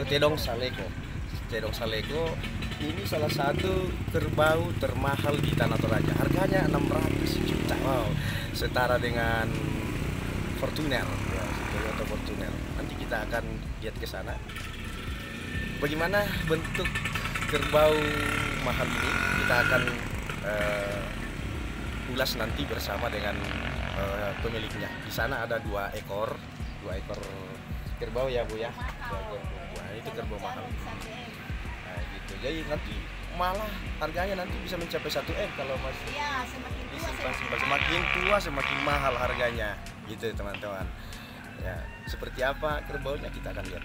atau tedong saleko. Tedong saleko ini salah satu kerbau termahal di Tanah Toraja. Harganya 600 juta. Wow. Setara dengan Fortuner. Ya Toyota Fortuner. Nanti kita akan lihat ke sana. Bagaimana bentuk kerbau mahal ini? Kita akan eh, ulas nanti bersama dengan eh, pemiliknya. Di sana ada dua ekor dua ekor kerbau ya bu ya. Nah, itu kerbau mahal. Nah, gitu. Jadi nanti malah harganya nanti bisa mencapai 1 m kalau masih Iya, semakin tua disimpan semakin semakin tua semakin mahal harganya. Gitu teman-teman. Ya seperti apa kerbaunya kita akan lihat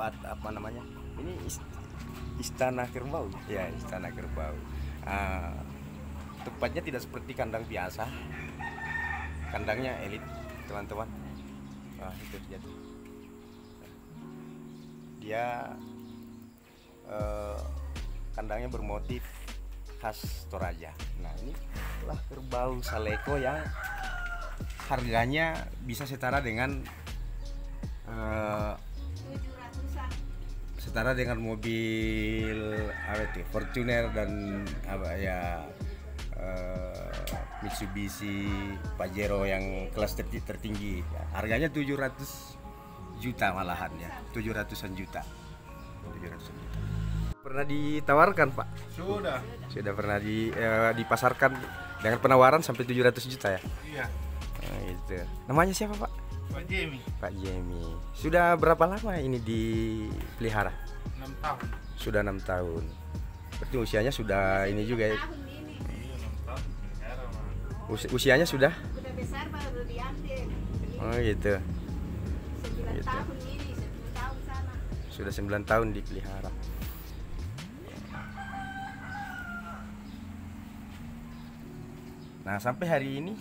tempat apa namanya? Ini is- Istana Kerbau. Ya, Istana Kerbau. Ah, tempatnya tidak seperti kandang biasa. Kandangnya elit, teman-teman. Nah, itu dia. Dia eh, kandangnya bermotif khas Toraja. Nah, ini lah kerbau Saleko yang harganya bisa setara dengan eh, 700-an. Setara dengan mobil apa itu Fortuner dan apa ya eh, Mitsubishi Pajero yang kelas terti- tertinggi Ya, harganya 700 juta malahan ya 700-an juta 700-an juta pernah ditawarkan pak Sudah. sudah pernah di eh, dipasarkan dengan penawaran sampai 700 juta ya Iya. Nah, gitu. namanya siapa pak Pak Jemi Pak Jemi sudah berapa lama ini dipelihara 6 tahun. sudah enam tahun berarti usianya sudah ini juga ya Tahun ini Iya 6. Usi- usianya sudah udah besar baru diambil. Oh gitu 9 gitu. tahun ini, 10 tahun sana. sudah 9 tahun dipelihara nah sampai hari ini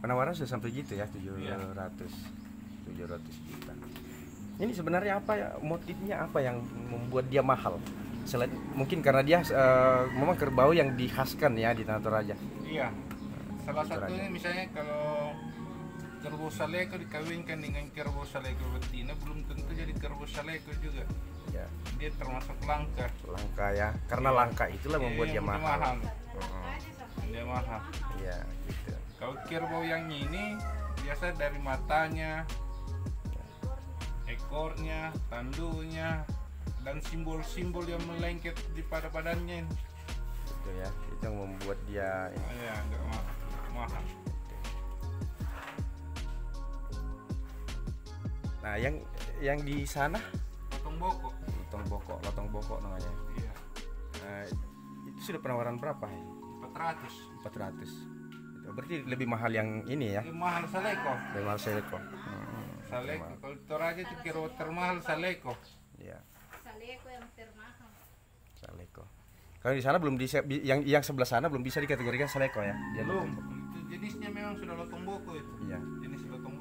penawaran sudah sampai gitu ya 700 700 juta ini sebenarnya apa ya motifnya apa yang membuat dia mahal selain mungkin karena dia eh, memang kerbau yang dikhaskan ya di Tanah Toraja Iya. Salah satunya misalnya kalau kerbau saleko dikawinkan dengan kerbau saleko betina belum tentu jadi kerbau saleko juga. ya Dia termasuk langka. langka ya karena langka itulah membuat Iya, dia yang mahal mahal. Dia mahal. iya gitu Kalau kerbau yang ini biasa dari matanya, ekornya, tandunya, dan simbol-simbol yang melengket di pada badannya. itu ya itu yang membuat dia ini. Ya, agak mahal. mahal. nah yang yang di sana Potong boko. lotong bokok lotong bokok namanya Iya. Nah, itu sudah penawaran berapa ya 400. 400 itu berarti lebih mahal yang ini ya Ini mahal saleko. lebih mahal Seleko hmm, Saleko. Kalau Toraja itu kira termahal saleko. ya Saleko yang termahal. Saleko kalau di sana belum bisa bi- yang yang sebelah sana belum bisa dikategorikan Saleko ya dia Belum. jenisnya memang sudah lotong boko itu. iya Jenis lotong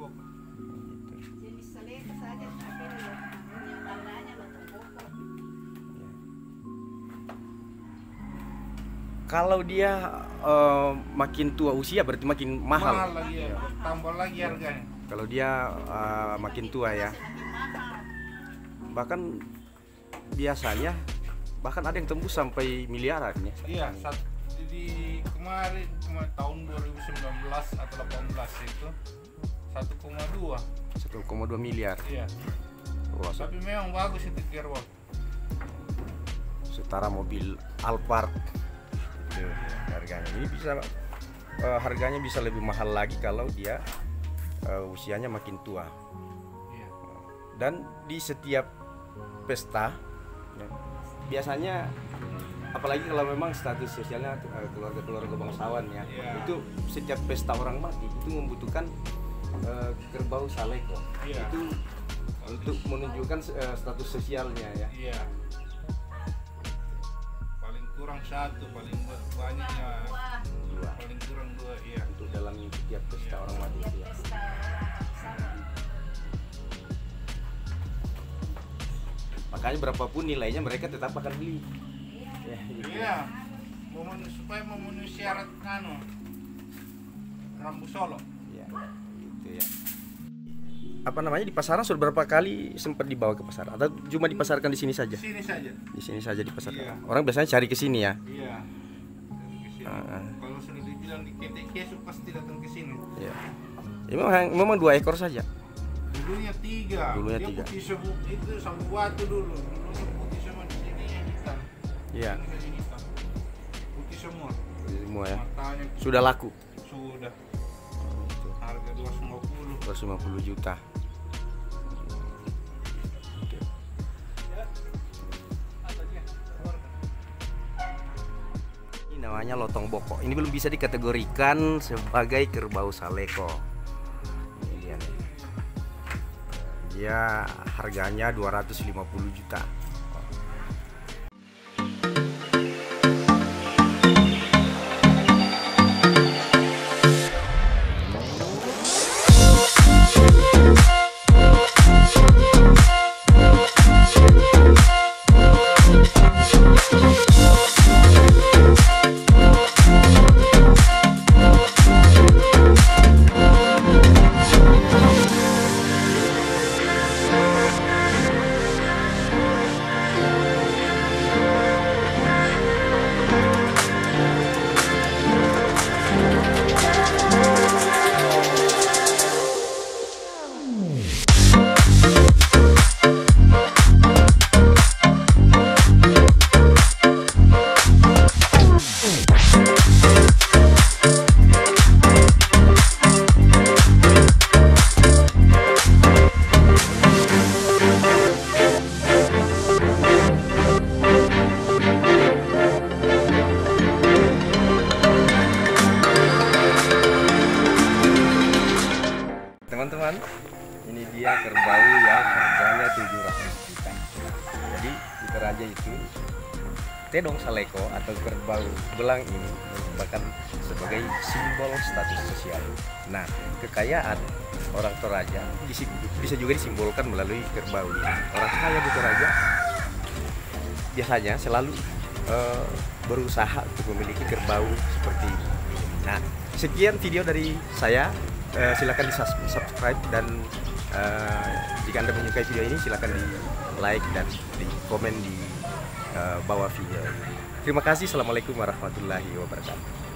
kalau dia eh, makin tua usia berarti makin mahal, Mahal lagi ya. Tambah lagi harganya. kalau dia eh, makin tua ya bahkan biasanya bahkan ada yang tembus sampai miliaran ya Iya, saat jadi kemarin kemarin tahun 2019 atau 18 itu 1,2. 1,2 miliar Iya. Wah, Tapi memang bagus itu kerbau. setara mobil Alphard itu harganya ini bisa eh, harganya bisa lebih mahal lagi kalau dia eh, usianya makin tua Iya. dan di setiap pesta ya, biasanya apalagi kalau memang status sosialnya eh, keluarga-keluarga bangsawan ya Iya. itu setiap pesta orang mati itu membutuhkan eh, kerbau saleko Iya. itu untuk menunjukkan eh, status sosialnya ya Iya. Kurang satu, paling ba- banyaknya dua paling kurang dua. Iya. untuk dalam setiap pesta orang mati ya. pesta makanya berapapun nilainya mereka tetap akan beli ya, gitu. Iya. Memenuhi, supaya memenuhi syarat kanu Rambu Solo. ya gitu ya apa namanya di pasaran sudah berapa kali sempat dibawa ke pasaran atau cuma dipasarkan di sini saja Sini saja. di sini saja dipasarkan Iya. orang biasanya cari ke sini ya Iya. Ah. Kalau sudah dibilang di kesu pasti datang ke sini. ya Ya, memang memang dua ekor saja Dulunya tiga. Dulunya Dia tiga. putih sebu itu sabu batu dulu. Dulunya putih semua di sini yang hitam. Iya. Hitam. Putih semua. semua ya Matanya sudah laku sudah harga 250 250 juta. Ini namanya lotong boko. Ini belum bisa dikategorikan sebagai kerbau saleko. Ini dia nih. Dia harganya 250 juta. Teman-teman, ini dia kerbau yang harganya 700 juta. Jadi di Toraja itu Tedong Saleko atau kerbau belang ini merupakan sebagai simbol status sosial. Nah, kekayaan orang Toraja bisa juga disimbolkan melalui kerbau. Orang kaya di Toraja biasanya selalu eh, berusaha untuk memiliki kerbau seperti ini. Nah, sekian video dari saya. Eh, silakan di subscribe dan eh, jika anda menyukai video ini silakan di like dan di komen di eh, bawah video ini. Terima kasih. Assalamualaikum warahmatullahi wabarakatuh.